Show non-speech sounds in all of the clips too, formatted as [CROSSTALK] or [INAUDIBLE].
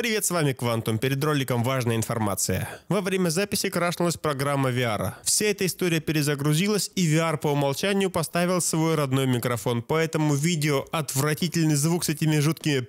Привет, с вами Квантум. Перед роликом важная информация. Во время записи крашнулась программа VR. Вся эта история перезагрузилась, и VR по умолчанию поставил свой родной микрофон. Поэтому видео отвратительный звук с этими жуткими...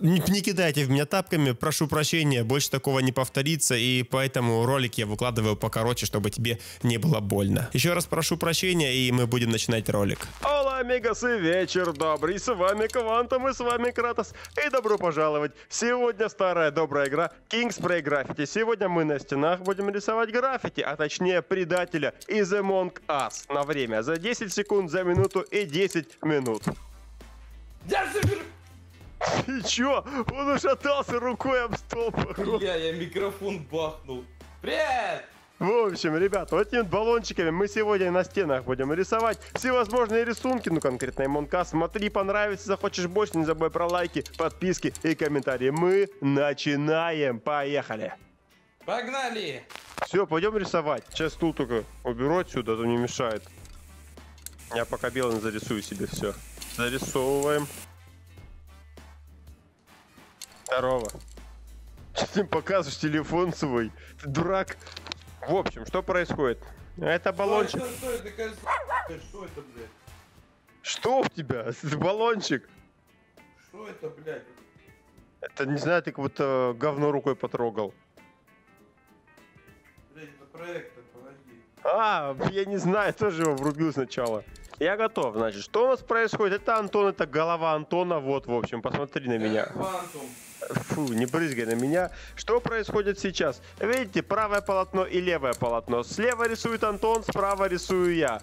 Не, кидайте в меня тапками, прошу прощения, больше такого не повторится, и поэтому ролик я выкладываю покороче, чтобы тебе не было больно. Еще раз прошу прощения, и мы будем начинать ролик. Ола, амигасы, вечер добрый, с вами Квантум и с вами Кратос, и добро пожаловать Сегодня старая добрая игра Kings Spray Graffiti. Сегодня мы на стенах будем рисовать граффити, а точнее предателя из Among Us на время за 10 секунд, за минуту и 10 минут. И чё? Он ушатался рукой об стол. Бля, я микрофон бахнул. Привет! В общем, ребят, вот этими баллончиками мы сегодня на стенах будем рисовать всевозможные рисунки, ну конкретно Монка. Смотри, понравится, захочешь больше, не забывай про лайки, подписки и комментарии. Мы начинаем, поехали! Погнали! Все, пойдем рисовать. Сейчас стул только уберу отсюда, а то не мешает. Я пока белым зарисую себе все. Зарисовываем. Здорово. Что [LAUGHS] ты показываешь телефон свой? Ты дурак. В общем, что происходит? Это баллончик. Что, что, это, такая что это, блядь? Что у тебя? [LAUGHS] Баллончик. Что это, блядь? Это, не знаю, ты как будто говно рукой потрогал. Блядь, это проектор, подожди. А, я не знаю, тоже его врубил сначала. Я готов, значит. Что у нас происходит? Это Антон, это голова Антона. Вот, в общем, посмотри на меня. Квантум. Фу, не брызгай на меня. Что происходит сейчас? Видите, правое полотно и левое полотно. Слева рисует Антон, справа рисую я.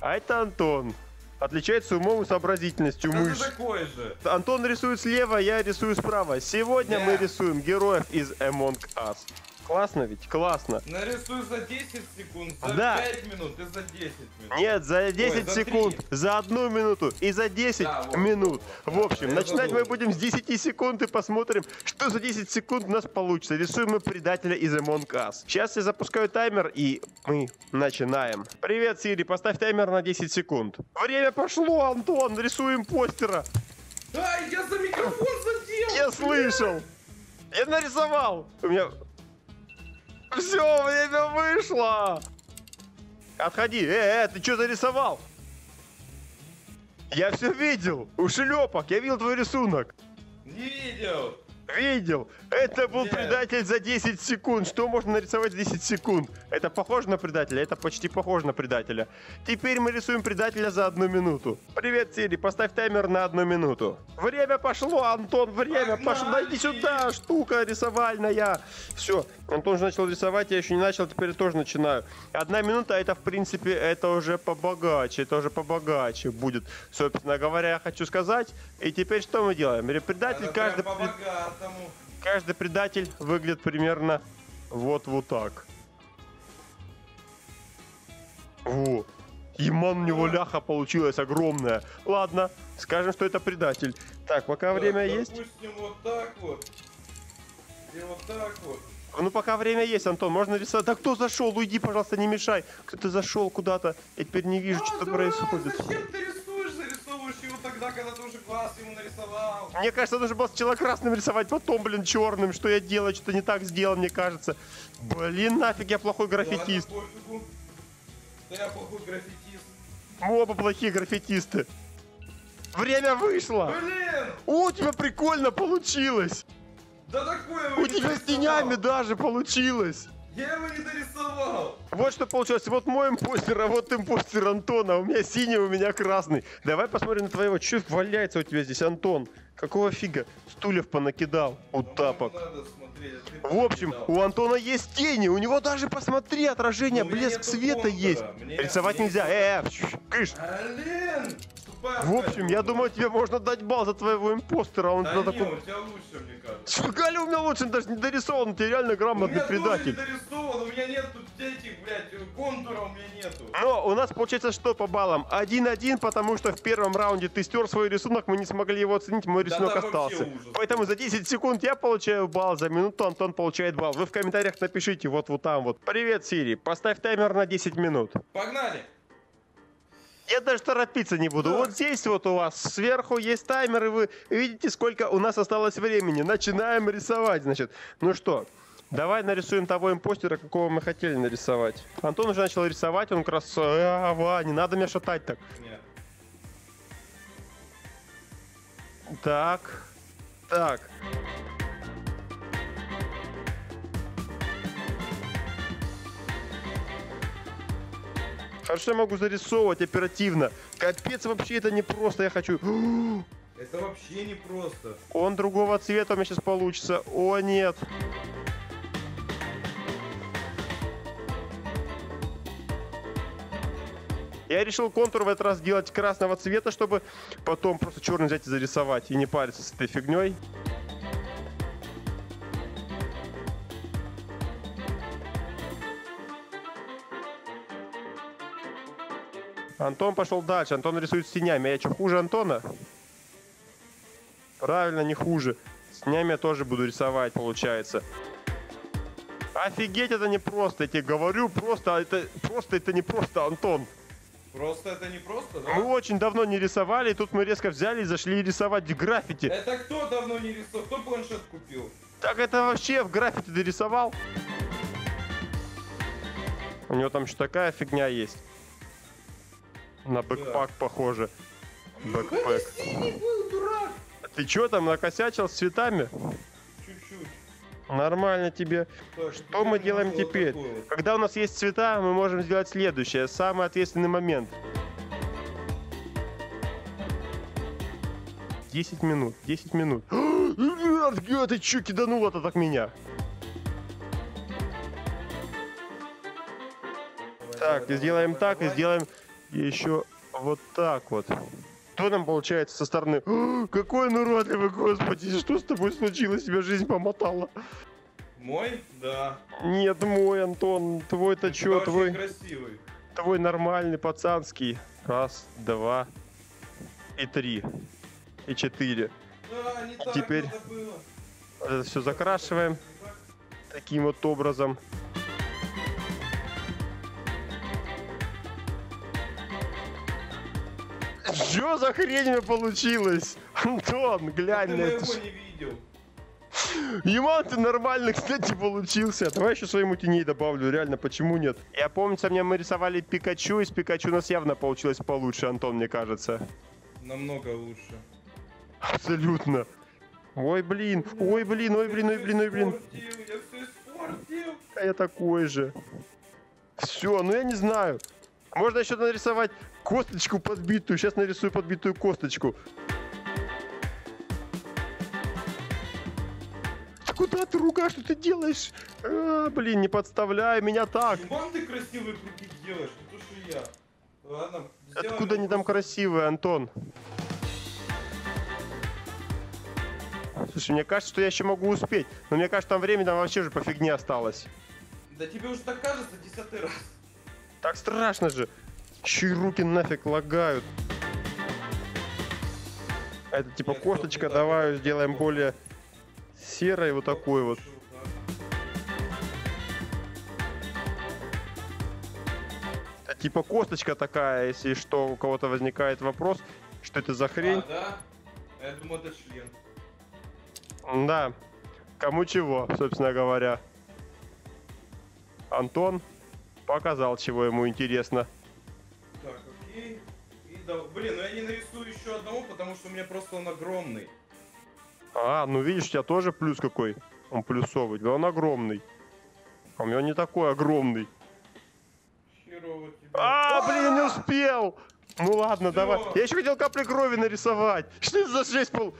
А это Антон. Отличается умом и сообразительностью Да мышь. ты такой же. Антон рисует слева, я рисую справа. Сегодня Да. мы рисуем героев из Among Us. Классно ведь? Классно. Нарисуй за 10 секунд, за Да. 5 минут и за 10 минут. Нет, за 10 за секунд, три. за одну минуту и за 10 Да, вот, минут. вот, В общем, Я начинать мы забыл. будем с 10 секунд и посмотрим, что за 10 секунд у нас получится. Рисуем мы предателя из Among Us. Сейчас я запускаю таймер и мы начинаем. Привет, Сири, поставь таймер на 10 секунд. Время пошло, Антон, рисуем постера. Ай, я за микрофон задел! Я слышал. Я нарисовал. У меня... Все, время вышло. Отходи. Э, э, ты что зарисовал? Я все видел. У шлепок. Я видел твой рисунок. Не видел! Видел. Это был Нет. предатель за 10 секунд. Что можно нарисовать за 10 секунд? Это похоже на предателя? Это почти похоже на предателя. Теперь мы рисуем предателя за одну минуту. Привет, Сири, поставь таймер на одну минуту. Время пошло, Антон, время пошло. Дайте сюда, штука рисовальная. Все, Антон уже начал рисовать, я еще не начал, теперь тоже начинаю. Одна минута, это в принципе, это уже побогаче, это уже побогаче будет. Собственно говоря, я хочу сказать. И теперь что мы делаем? Предатель Это каждый... прям по-богатому. Каждый предатель выглядит примерно вот вот так. Во. Еман у него ляха получилась огромная. Ладно, скажем, что это предатель. Так, пока время Так, есть. Допустим, вот так вот. И вот так вот. Ну, пока время есть, Антон, можно рисовать. Да кто зашел? Уйди, пожалуйста, не мешай. Кто-то зашел куда-то. Я теперь не вижу, А, что дурак, происходит. Зачем ты рисуешь? Зарисовываешь его тогда, когда ты уже глаз ему нарисовал. Мне кажется, нужно было сначала красным рисовать, потом, блин, черным. Что я делаю? Что-то не так сделал, мне кажется. Блин, нафиг, я плохой граффитист. Ладно. Да я плохой граффитист. Мы оба плохие граффитисты. Время вышло. Блин! О, у тебя прикольно получилось. Да такое У тебя с тенями даже получилось. Я его не дорисовал. Вот что получилось. Вот мой импостер, а вот импостер Антона. У меня синий, у меня красный. Давай посмотрим на твоего. Что валяется у тебя здесь, Антон? Какого фига? Стульев понакидал. У тапок. Ну, смотреть, а В общем, у Антона есть тени. У него даже, посмотри, отражение, Но блеск света контура. есть. Мне- Рисовать мне- нельзя. Э, э, кыш. Блин! В общем, я думаю, тебе можно дать балл за твоего импостера. а Он Да не, таком... у тебя лучше, мне кажется. Фига у меня лучше, он даже не дорисован, ты реально У грамотный меня тоже не предатель. дорисован, у меня нет тут этих, блядь, контура у меня нету. Но у нас получается что по баллам? 1-1, потому что в первом раунде ты стер свой рисунок, мы не смогли его оценить, мой Да рисунок вообще остался. Поэтому за 10 секунд я получаю балл, за минуту Антон получает балл. Вы в комментариях напишите вот вот там вот. Привет, Сири, поставь таймер на 10 минут. Погнали! Я даже торопиться не буду. Да. Вот здесь вот у вас сверху есть таймер, и вы видите, сколько у нас осталось времени. Начинаем рисовать, значит. Ну что, давай нарисуем того импостера, какого мы хотели нарисовать. Антон уже начал рисовать, он как раз... А, Ва, не надо меня шатать так. Нет. Так, так. Хорошо, я могу зарисовывать оперативно. Капец, вообще это не просто. Я хочу... [GASPS] Это вообще не просто. Он другого цвета у меня сейчас получится. О, нет. Я решил контур в этот раз делать красного цвета, чтобы потом просто черный взять и зарисовать. И не париться с этой фигней. Антон пошел дальше. Антон рисует с тенями. А я что, хуже Антона? Правильно, не хуже. С тенями я тоже буду рисовать, получается. Офигеть, это не просто, я тебе говорю, просто это, просто это не просто, Антон. Просто это не просто, Мы да? очень давно не рисовали, и тут мы резко взяли и зашли рисовать граффити. Это кто давно не рисовал? Кто планшет купил? Так это вообще в граффити ты рисовал? У него там еще такая фигня есть. На бэкпак похоже. Бэкпэк. Был, дурак! Ты что там накосячил с цветами? Чуть-чуть. Нормально тебе. Так, Что мы делаем теперь? такой вот. Когда у нас есть цвета, мы можем сделать следующее. Самый ответственный момент. 10 минут, 10 минут. [GASPS] Ты чё киданул-то так меня? Так, сделаем так, и сделаем еще вот так вот. Что там получается со стороны? [GASPS] Какой он уродливый, господи, что с тобой случилось? Тебя жизнь помотала. Мой? Да. Нет, мой, Антон, твой-то чё, очень твой, красивый. твой нормальный, пацанский. Раз, два и три. И четыре. Да, не так Теперь-. Это все закрашиваем таким вот образом. Что за хрень получилось? [LAUGHS] Антон, А глянь ты на это. ж- видел. Ты нормально, кстати, получился. Давай еще своему теней добавлю, реально, почему нет? Я помню, со мне мы рисовали Пикачу, из Пикачу у нас явно получилось получше, Антон, мне кажется. Намного лучше. Абсолютно. Ой, блин, ой, блин, ой, блин, ой, блин, ой, блин. Я все испортил. А я такой же. Все, ну я не знаю. Можно еще нарисовать косточку подбитую. Сейчас нарисую подбитую косточку. Куда ты рука? Что ты делаешь? А, блин, не подставляй меня так. Ебан ты красивые круги делаешь, не то что я. Ладно, Откуда они там красивые, Антон? Слушай, мне кажется, что я еще могу успеть. Но мне кажется, там времени там вообще же по фигне осталось. Да тебе уже так кажется десятый раз. Так страшно же. Еще и руки нафиг лагают. Это типа косточка, давай сделаем более серой, вот такой вот. Это типа косточка такая, если что, у кого-то возникает вопрос, что это за хрень. А, да? Я думал, это член. Да, кому чего, собственно говоря. Антон показал, чего ему интересно. Так, окей. И да, блин, ну я не нарисую еще одного, потому что у меня просто он огромный. А, ну видишь, у тебя тоже плюс какой. Он плюсовый, да он огромный. А у меня не такой огромный. Херово тебе. А, блин, не успел! Ну ладно, Всё. давай. Я еще хотел капли крови нарисовать. Что это за жесть пол?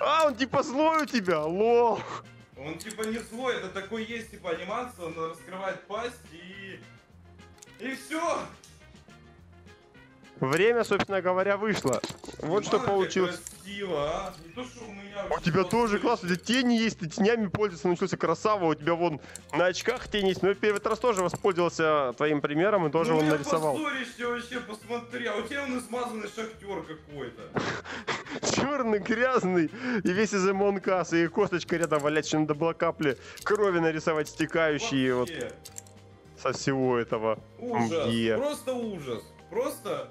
А, он типа злой у тебя, лол. Он типа не злой, это такой есть типа анимация, он раскрывает пасть и... И все! Время, собственно говоря, вышло. Вот что получилось. Красиво, а? Не то, что у меня... У тебя тоже классно, у тебя тени есть, ты тенями пользоваться научился красава, у тебя вон на очках тень есть. Но я в первый раз тоже воспользовался твоим примером и тоже ну, он нарисовал. позоришься вообще, посмотри, а у тебя он измазанный шахтер какой-то. [LAUGHS] Черный, грязный и весь из эмонкаса, и косточка рядом валять, еще надо было капли крови нарисовать стекающие вот со всего этого. Ужас, просто ужас. Просто.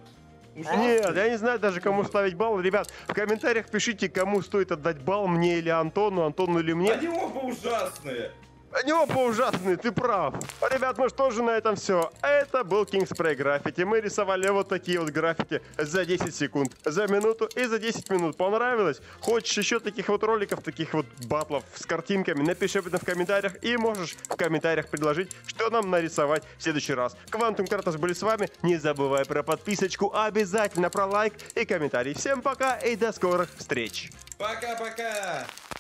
Нет, я не знаю даже, кому ставить балл. Ребят, в комментариях пишите, кому стоит отдать балл, мне или Антону, Антону или мне. Они оба ужасные. Они оба ужасные, ты прав. Ребят, ну что же на этом все. Это был King's Spray граффити. Мы рисовали вот такие вот граффити за 10 секунд, за минуту и за 10 минут. Понравилось? Хочешь еще таких вот роликов, таких вот батлов с картинками? Напиши об этом в комментариях и можешь в комментариях предложить, что нам нарисовать в следующий раз. Квантум Кратос были с вами. Не забывай про подписочку, обязательно про лайк и комментарий. Всем пока и до скорых встреч. Пока-пока.